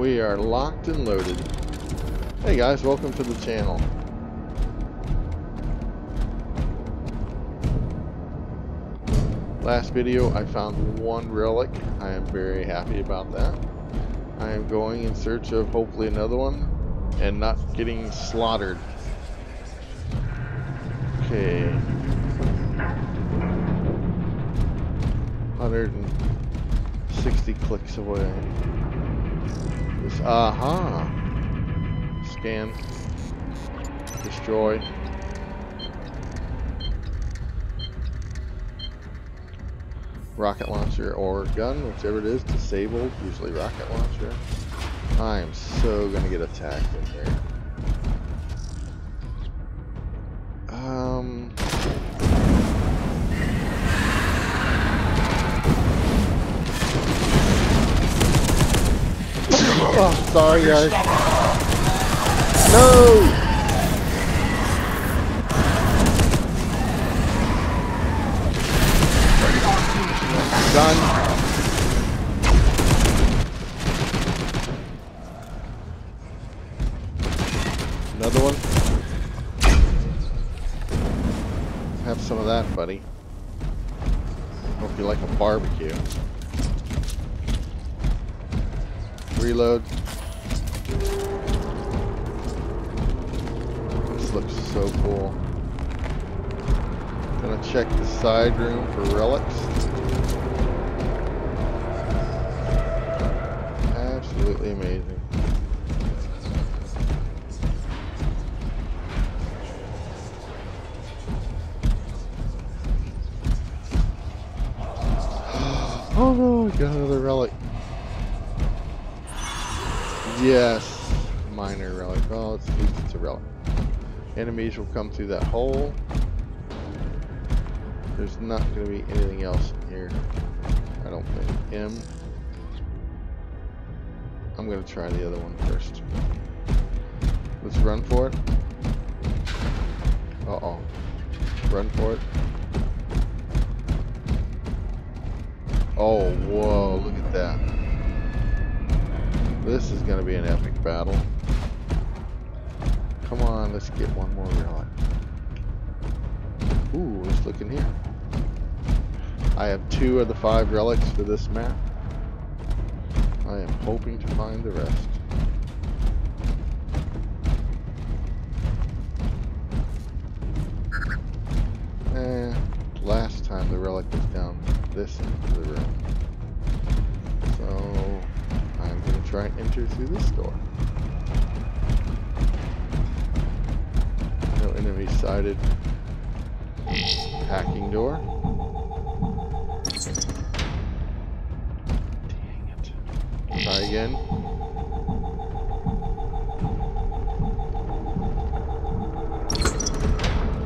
We are locked and loaded. Hey guys, welcome to the channel. Last video I found one relic. I am very happy about that. I am going in search of hopefully another one and not getting slaughtered. Okay. 160 clicks away. Aha. Scan. Destroy. Rocket launcher or gun, whichever it is, disabled, usually rocket launcher. I am so gonna get attacked in here. Oh, sorry guys. No! Done. Another one. Have some of that, buddy. Hope you like a barbecue. Reload. This looks so cool. Gonna check the side room for relics. Absolutely amazing. Oh no, we got another relic. Yes, minor relic. Oh, it's, it's a relic. Enemies will come through that hole. There's not going to be anything else in here. I don't think. M. I'm going to try the other one first. Let's run for it. Uh-oh. Run for it. Oh, whoa, look at that. This is going to be an epic battle. Come on, let's get one more relic. Ooh, let's look in here. I have two of the five relics for this map. I am hoping to find the rest. Eh, last time the relic was down this end of the room. So, try and enter through this door. No enemy sighted. Hacking door. Dang it. Try again.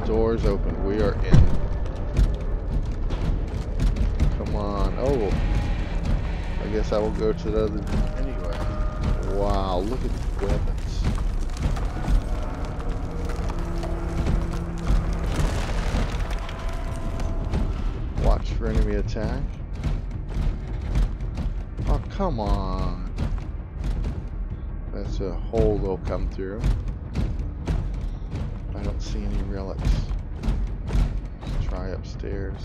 Doors open. We are in. Come on. Oh. I guess I will go to the other. Wow, look at the weapons. Watch for enemy attack. Oh, come on. That's a hole they'll come through. I don't see any relics. Let's try upstairs.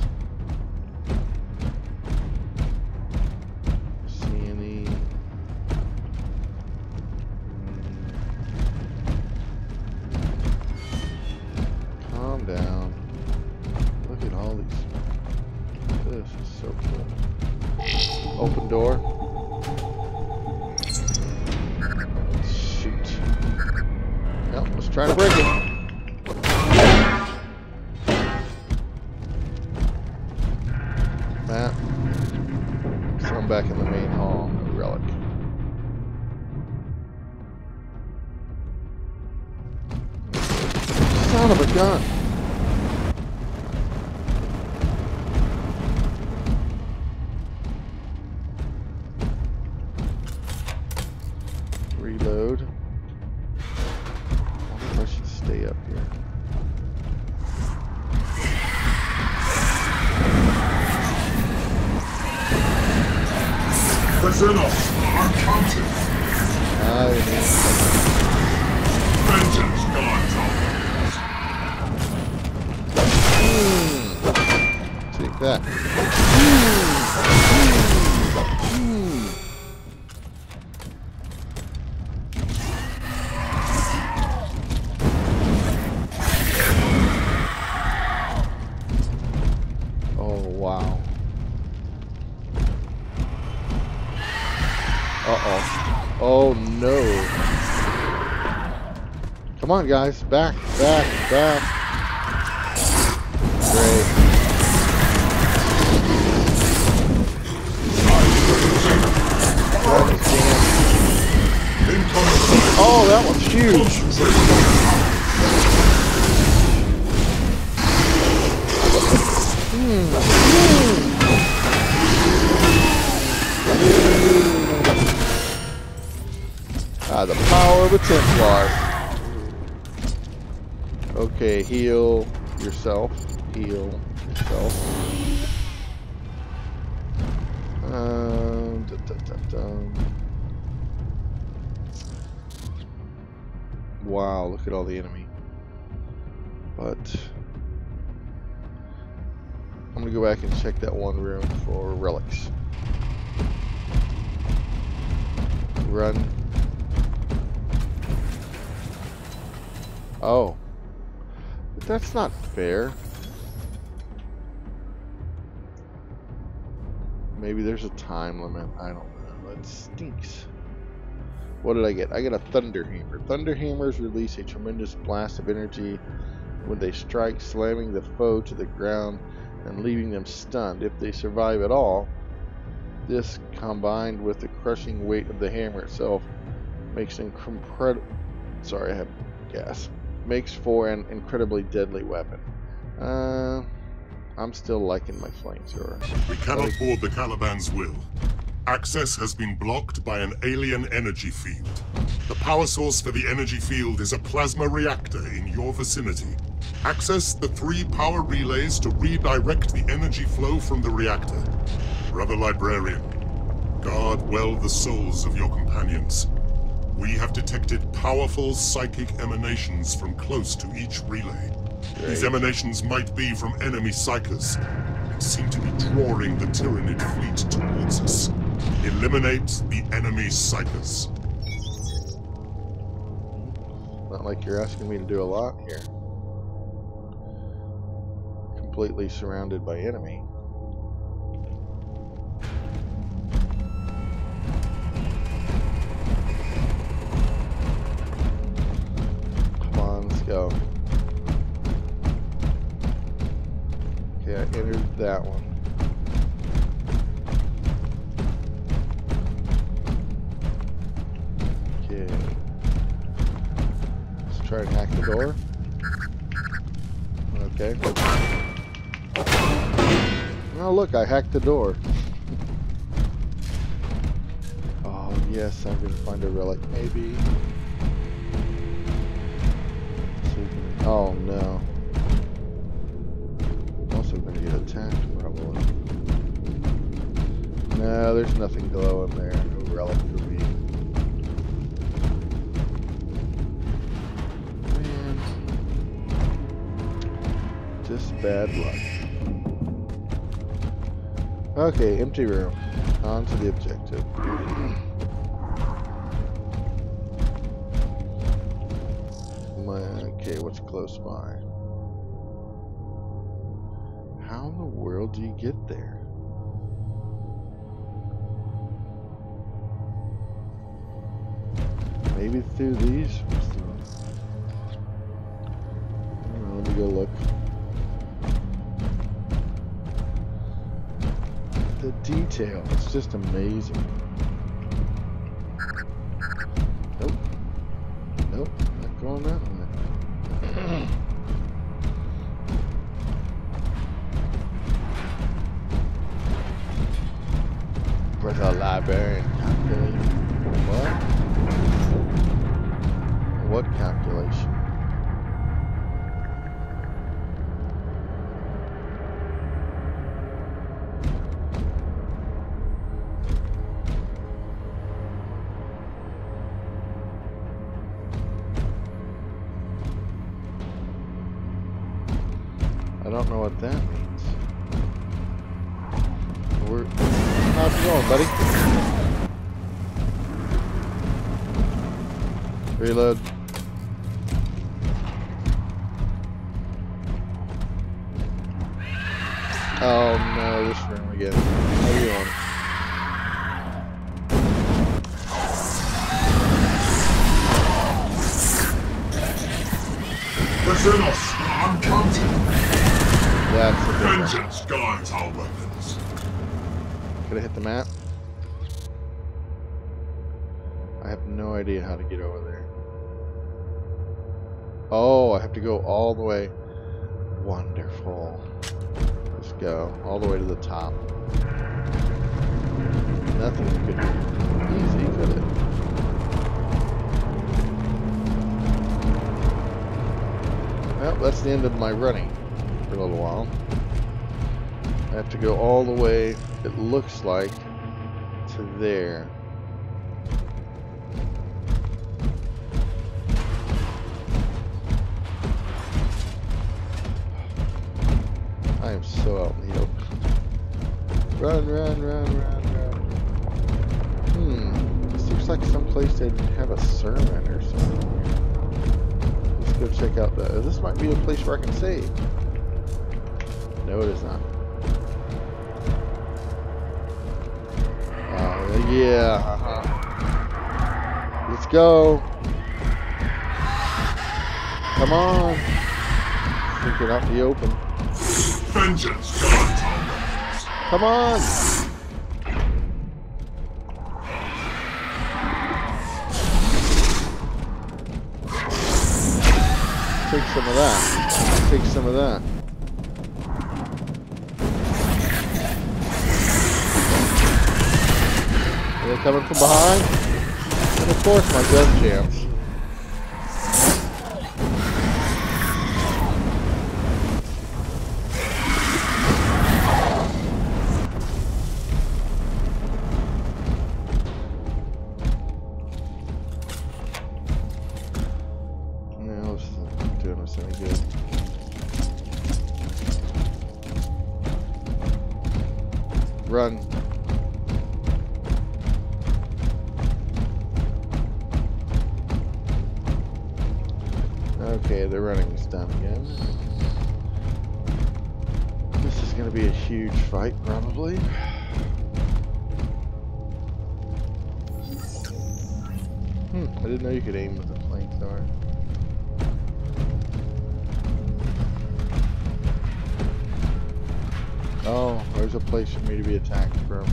Matt. So I'm back in the main hall. Relic. Son of a gun. I'm guards our hmm. Take that. Oh, Uh-oh. Oh, no. Come on, guys. Back, back, back. Great. Oh, that one's huge. Hmm. Ah, the power of a Templar. Okay, heal yourself. Heal yourself. Um. Wow, look at all the enemy. But I'm gonna go back and check that one room for relics. Run. Oh. But that's not fair. Maybe there's a time limit. I don't know. That stinks. What did I get? I got a Thunder Hammer. Thunder Hammers release a tremendous blast of energy when they strike, slamming the foe to the ground and leaving them stunned. If they survive at all, this combined with the crushing weight of the hammer itself makes an incredible. Sorry, I have gas. Makes for an incredibly deadly weapon. Uh, I'm still liking my flamethrower. We cannot board the Caliban's will. Access has been blocked by an alien energy field. The power source for the energy field is a plasma reactor in your vicinity. Access the three power relays to redirect the energy flow from the reactor. Brother Librarian, guard well the souls of your companions. We have detected powerful psychic emanations from close to each relay. These emanations might be from enemy psykers and seem to be drawing the Tyranid fleet towards us. Eliminate the enemy psykers. Not like you're asking me to do a lot here. Completely surrounded by enemy. Go. Okay, I entered that one. Okay. Let's try and hack the door. Okay. Oh, look, I hacked the door. oh, yes, I'm to find a relic, maybe. Oh, no. Also to get attacked, probably. No, there's nothing glowing there. No relic for me. Man. Just bad luck. Okay, empty room. On to the objective. My, okay, what's close by? How in the world do you get there? Maybe through these? Know, let me go look. The detail, it's just amazing. Nope. Nope, not going that way. for the librarian calculator. What? What calculation? I don't know what that means. We're how's it going, buddy? Reload. Oh no, this room again. How are you doing? Within us, uncounted. That's a big one. Vengeance guides our weapons. Could I hit the map? I have no idea how to get over there. Oh, I have to go all the way. Wonderful. Let's go. All the way to the top. Nothing could be easy, could it? Well, that's the end of my running for a little while. I have to go all the way, it looks like, to there. I am so out in the open. Run, run, run, run, run. Hmm. This looks like some place they'd have a sermon or something. Let's go check out the. This might be a place where I can save. No, it is not. Uh, yeah. Uh-huh. Let's go. Come on. Think it out the open. Vengeance. Come on. Take some of that. Take some of that. Are coming from behind? And of course my gun jams. Run. Huge fight, probably. Hmm, I didn't know you could aim with a flamethrower. Oh, there's a place for me to be attacked from.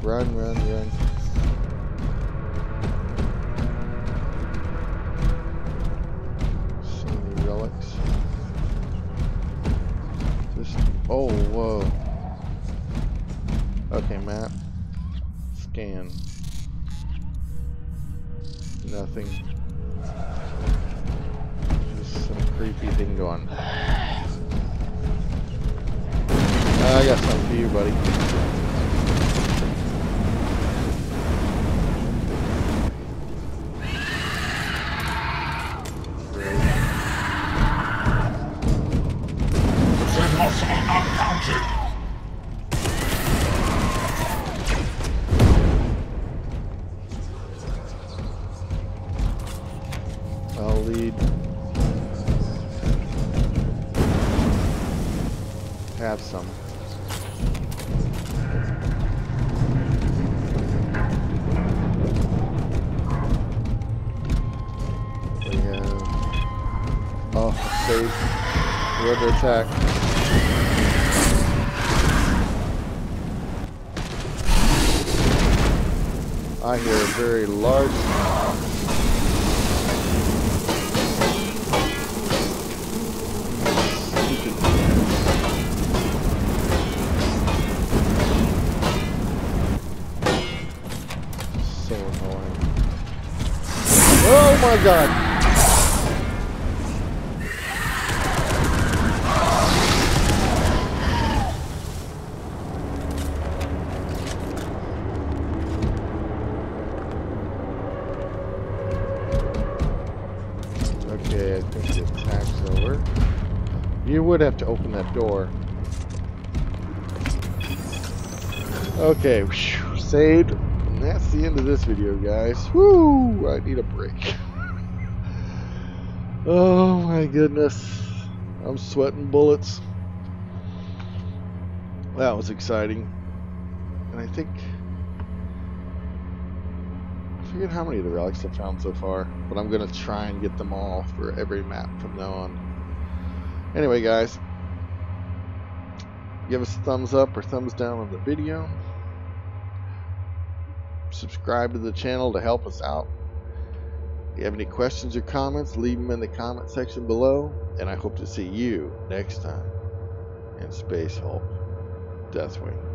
Run, run, run. Oh, whoa. Okay, map. Scan. Nothing. Just some creepy thing going. Uh, I got something for you, buddy. Lead. Have some. We have. Oh, save. We're under attack. I hear a very large Oh god! Okay, I think the attack's over. You would have to open that door. Okay, whew, saved. And that's the end of this video, guys. Woo! I need a break. oh my goodness. I'm sweating bullets. That was exciting. And I think... I forget how many of the relics I've found so far. But I'm going to try and get them all for every map from now on. Anyway, guys. Give us a thumbs up or thumbs down on the video subscribe to the channel to help us out. If you have any questions or comments, leave them in the comment section below. And I hope to see you next time in Space Hulk Deathwing.